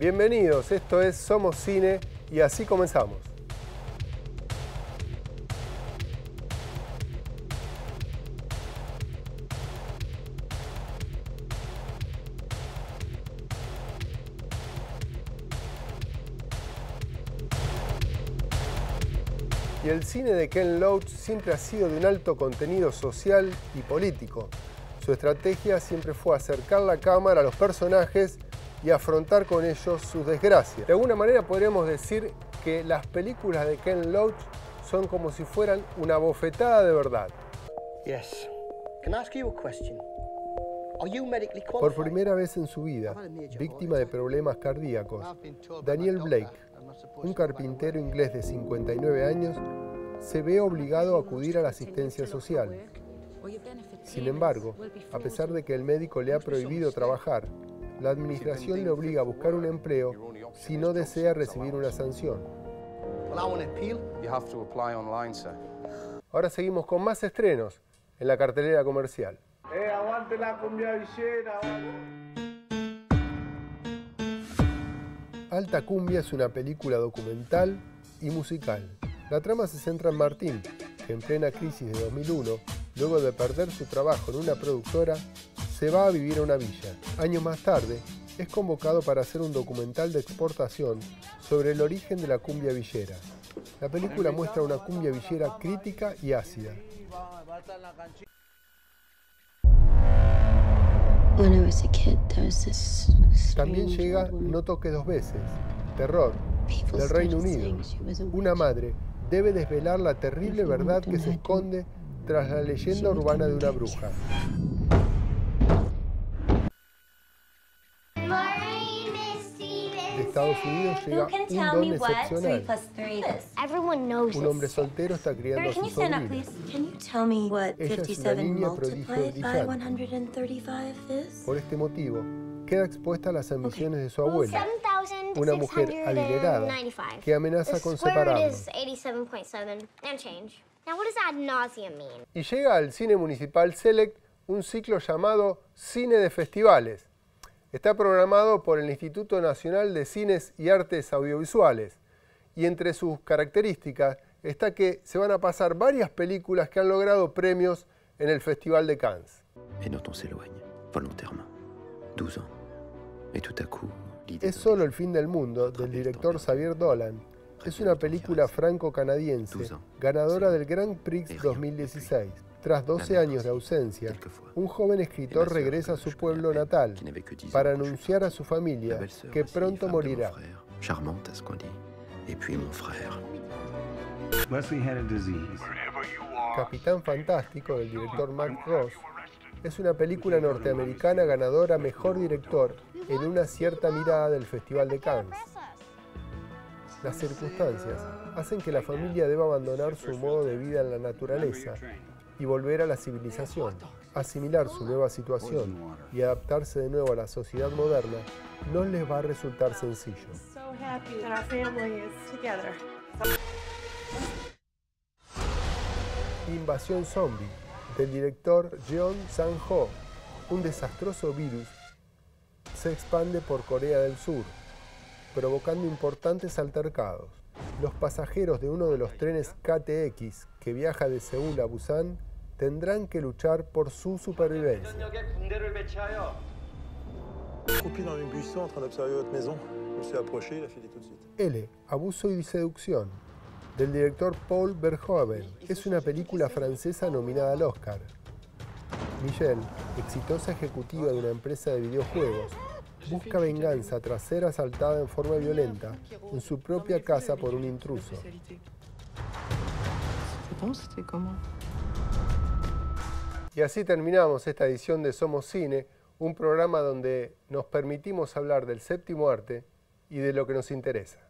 Bienvenidos, esto es Somos Cine y así comenzamos. Y el cine de Ken Loach siempre ha sido de un alto contenido social y político. Su estrategia siempre fue acercar la cámara a los personajes y afrontar con ellos sus desgracias. De alguna manera podríamos decir que las películas de Ken Loach son como si fueran una bofetada de verdad. Yes. Can I ask you a question? Are you medically Por primera vez en su vida, víctima de problemas cardíacos, Daniel Blake, un carpintero inglés de 59 años, se ve obligado a acudir a la asistencia social. Sin embargo, a pesar de que el médico le ha prohibido trabajar, la administración le obliga a buscar un empleo si no desea recibir una sanción. Ahora seguimos con más estrenos en la cartelera comercial. Eh, aguante la cumbia villera. Alta Cumbia es una película documental y musical. La trama se centra en Martín, que en plena crisis de 2001, luego de perder su trabajo en una productora, se va a vivir a una villa. Años más tarde, es convocado para hacer un documental de exportación sobre el origen de la cumbia villera. La película muestra una cumbia villera crítica y ácida. También llega. No toques dos veces, Terror, del Reino Unido. Una madre debe desvelar la terrible verdad que se esconde tras la leyenda urbana de una bruja. Estados Unidos llega un don excepcional. Everyone knows Un hombre this. soltero está criando a su sobrina. Can you tell me what Ella es una 57 niña prodigio brillante. 135 is? Por este motivo, queda expuesta a las ambiciones de su abuela, 7,695. una mujer adinerada que amenaza con square root separarlos. is 87.7 and change. Now what does ad nauseum mean? Y llega al Cine Municipal Select un ciclo llamado Cine de Festivales. Está programado por el Instituto Nacional de Cines y Artes Audiovisuales. Y entre sus características está que se van a pasar varias películas que han logrado premios en el Festival de Cannes. et dont on s'éloigne, volontairement. 12 ans. Et tout à coup, l'idée... Es solo el fin del mundo del director Xavier Dolan. Es una película franco-canadiense, ganadora del Grand Prix 2016. Tras 12 años de ausencia, un joven escritor regresa a su pueblo natal qui n'avait que 10 para anunciar a su familia que pronto morirá. frère, charmante à ce qu'on dit. Et puis mon frère. Leslie had a disease. Capitán Fantástico del director Mark Ross es una película norteamericana ganadora Mejor Director en una cierta mirada del Festival de Cannes. Las circunstancias hacen que la familia deba abandonar su modo de vida en la naturaleza y volver a la civilización. Asimilar su nueva situación y adaptarse de nuevo a la sociedad moderna no les va a resultar sencillo. Invasión Zombie, del director Jeon Sang-ho. Un desastroso virus se expande por Corea del Sur, provocando importantes altercados. Los pasajeros de uno de los trenes KTX que viaja de Seúl a Busan tendrán que luchar por su supervivencia. L. Abuso y seducción, del director Paul Verhoeven. Es una película francesa nominada al Oscar. Michelle, exitosa ejecutiva de una empresa de videojuegos, busca venganza tras ser asaltada en forma violenta en su propia casa por un intruso. Y así terminamos esta edición de Somos Cine, un programa donde nos permitimos hablar del séptimo arte y de lo que nos interesa.